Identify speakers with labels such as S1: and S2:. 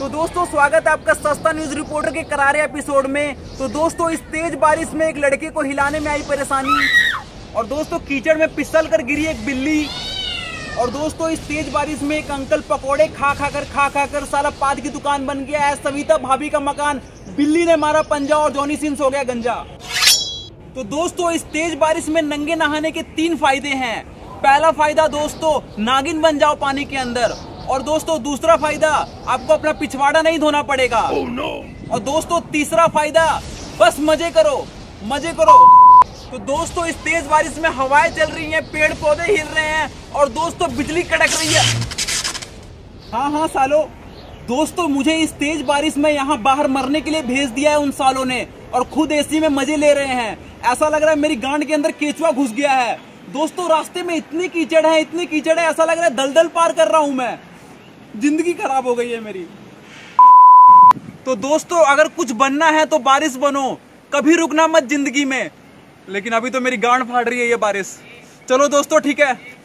S1: तो दोस्तों, स्वागत है आपका सस्ता न्यूज़ रिपोर्टर के करारे एपिसोड में। तो दोस्तों, इस तेज बारिश में एक लड़के को हिलाने में आई परेशानी। और दोस्तों, कीचड़ में फिसल कर गिरी एक बिल्ली। और दोस्तों, इस तेज बारिश में एक अंकल पकोड़े खा खा कर, खा खा कर सारा पाद की दुकान बन गया है। सविता भाभी का मकान, बिल्ली ने मारा पंजा और जॉनी सिंस हो गया गंजा। तो दोस्तों, इस तेज बारिश में नंगे नहाने के तीन फ़ायदे हैं। पहला फ़ायदा, दोस्तों, नागिन बन जाओ पानी के अंदर। और दोस्तों दूसरा फ़ायदा आपको अपना पिछवाड़ा नहीं धोना पड़ेगा। Oh, no. और दोस्तों तीसरा फ़ायदा बस मज़े करो मज़े करो। तो दोस्तों इस तेज बारिश में हवाएँ चल रही हैं पेड़ पौधे हिल रहे हैं और दोस्तों बिजली कड़क रही है। हाँ हाँ सालो। दोस्तों मुझे इस तेज बारिश में यहाँ बाहर मरने के लिए भेज दिया है उन सालों ने और खुद एसी में मज़े ले रहे हैं। ऐसा लग रहा है मेरी गांड के अंदर केचुआ घुस गया है। दोस्तों रास्ते में इतनी कीचड़ है इतनी कीचड़ है ऐसा लग रहा है दलदल पार कर रहा हूँ मैं। ज़िंदगी खराब हो गई है मेरी। तो दोस्तों, अगर कुछ बनना है तो बारिश बनो। कभी रुकना मत ज़िंदगी में। लेकिन अभी तो मेरी गांड फाड़ रही है ये बारिश। चलो दोस्तों, ठीक है।